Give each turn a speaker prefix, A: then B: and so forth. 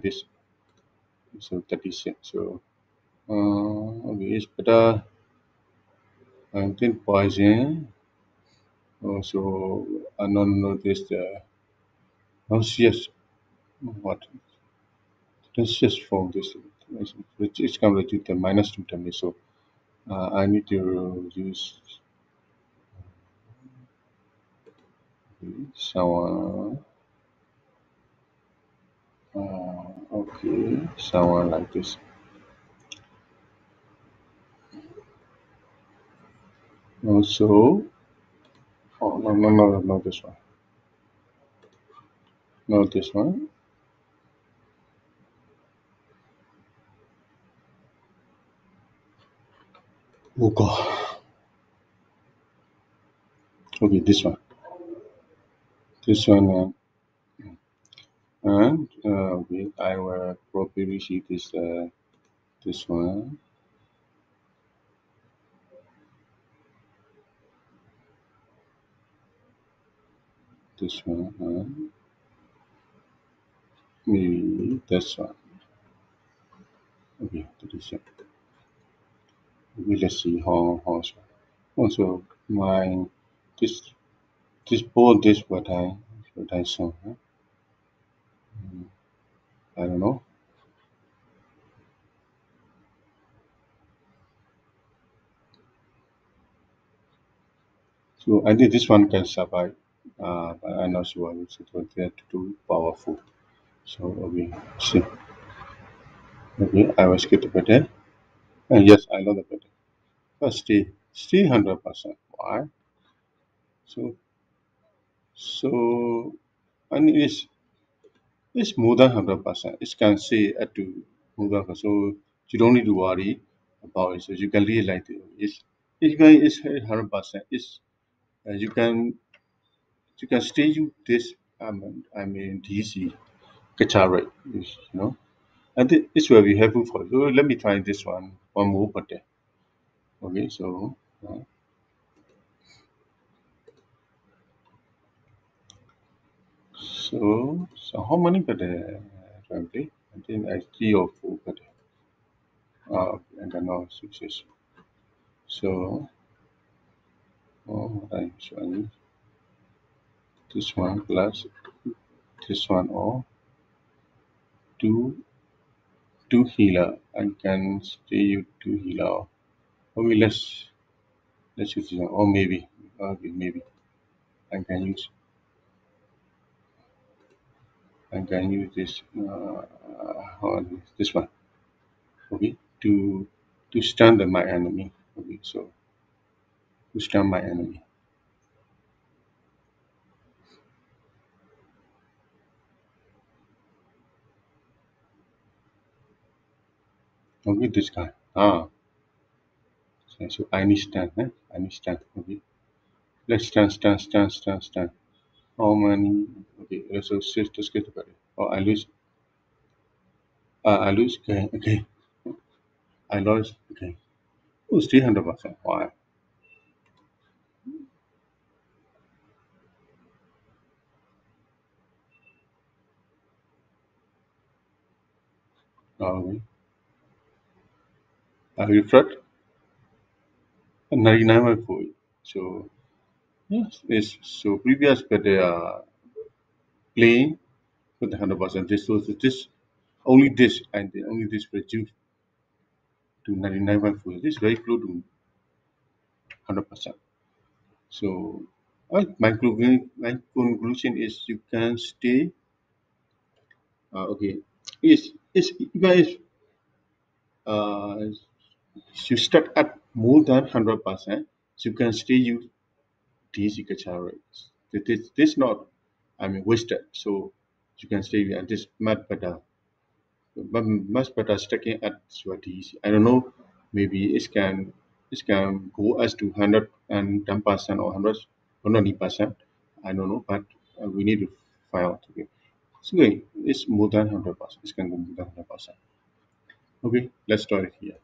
A: this so 36 so uh, okay it's better. I think poison also unknown notice the nauseous. What? Nauseous from this. Which is come to the minus two term so uh, I need to use someone uh, okay someone like this. Also oh no no no not this one. Not this one. Oh god okay this one. This one uh, and uh, okay, I will probably see this uh, this one. This one and maybe this one. Okay this one maybe let's see how how so also my this this board this what I what I saw huh? I don't know. So I think this one can survive uh, but I'm not sure it's it too powerful. So okay see. Okay I will skip the button and yes I love the button but stay stay hundred percent. Why? So so and it's it's more than hundred percent. It can say at to more than so you don't need to worry about it. So you can realize it. It's it's going it's hundred percent. It's uh, you can you can still use this I mean I mean DC guitar is you know? And thi- this will be helpful for you. So let me try this one one more button. Okay, so uh, so so how many button okay? I think I three or four button. Uh, and then now success. So oh, right, so I need this one plus this one or two two healer. I can stay you two healer. Okay, let's let's use this one. Or maybe okay maybe I can use I can use this uh, this one. Okay, to to stun the, my enemy. Okay, so to stun my enemy. Okay, this guy. Ah, so, so I need stun. Eh? I need stun. Okay, let's stun, stun, stun, stun, stun. How many? Okay. Let's get about it. Oh, I lose. Uh, I lose. Okay, okay. I lost. Okay. Oh, it's three hundred percent. Why? Okay. I reflect. Ninety nine by four. So yes, so previous, but they are playing with hundred percent. This was this only this and the only this reduced to 99.4 this is very close to 100 percent. So uh, my, conclusion, my conclusion is you can stay uh, okay. Is is you guys uh you start at more than 100 percent you can stay use Guitar rates this this not I mean wasted. So you can stay and this much better but much better sticking at your I don't know. Maybe it can it can go as to 110 percent or 100 120 percent. I don't know but uh, we need to find out okay? So okay, it's more than 100 percent. It can go more than 100 percent. Okay let's try it here